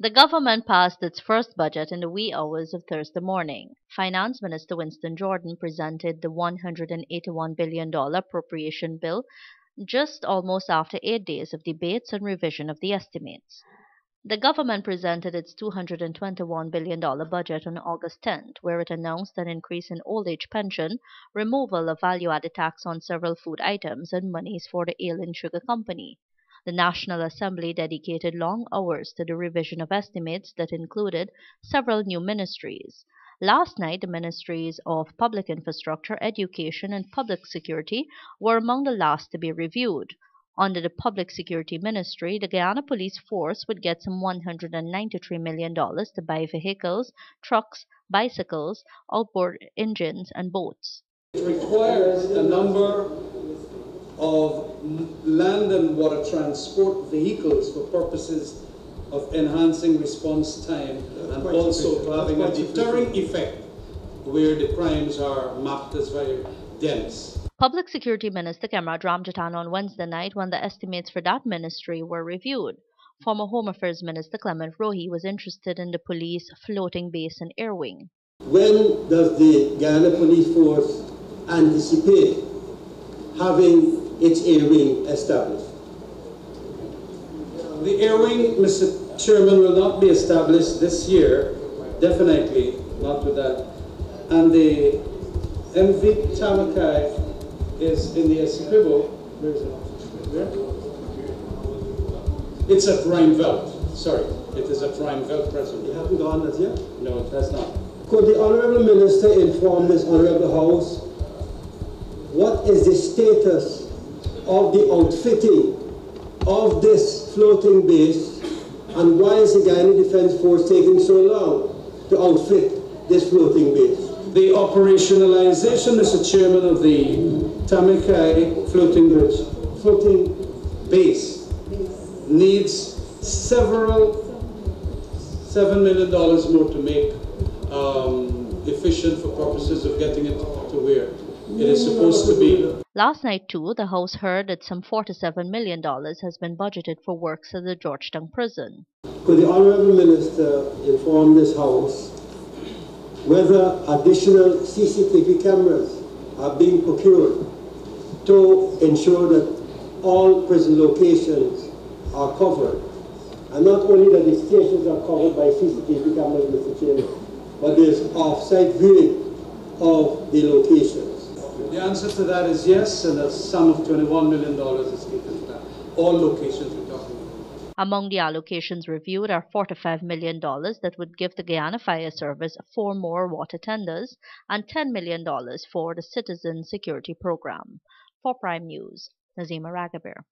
The government passed its first budget in the wee hours of Thursday morning. Finance Minister Winston Jordan presented the $181 billion appropriation bill just almost after eight days of debates and revision of the estimates. The government presented its $221 billion budget on August 10th, where it announced an increase in old age pension, removal of value added tax on several food items, and monies for the Guyana Sugar Company. The National Assembly dedicated long hours to the revision of estimates that included several new ministries. Last night, the ministries of Public Infrastructure, Education, and Public Security were among the last to be reviewed. Under the Public Security Ministry, the Guyana Police Force would get some $193 million to buy vehicles, trucks, bicycles, outboard engines, and boats. It requires a number of land and water transport vehicles for purposes of enhancing response time and also having a deterring effect where the crimes are mapped as very dense. Public Security Minister Khemraj Ramjattan on Wednesday night when the estimates for that ministry were reviewed. Former Home Affairs Minister Clement Rohee was interested in the police floating base in Air Wing. When does the Guyana Police Force anticipate having its air wing established? The air wing, Mr. Chairman, will not be established this year, definitely not with that. And the MV Tamakai is in the Essequibo. Where is it? Where? It's at Rheinveld. Sorry, it is a at Rheinveld presently. You haven't gone as yet? No, it has not. Could the Honourable Minister inform this Honourable House what is the status of the outfitting of this floating base and why is the Guyana Defence Force taking so long to outfit this floating base? The operationalization, Mr. Chairman, of the Tamakai floating bridge, floating base needs several seven million dollars more to make um, efficient for purposes of getting it to where it is supposed to be. Last night, too, the House heard that some $47 million has been budgeted for works at the Georgetown prison. Could the Honourable Minister inform this House whether additional CCTV cameras are being procured to ensure that all prison locations are covered? And not only that the stations are covered by CCTV cameras, Mr. Chairman, but there's off-site viewing of the locations. The answer to that is yes, and a sum of $21 million is given to that. All locations we're talking about. Among the allocations reviewed are $45 million that would give the Guyana Fire Service four more water tenders and $10 million for the Citizen Security Program. For Prime News, Nazima Ragabir.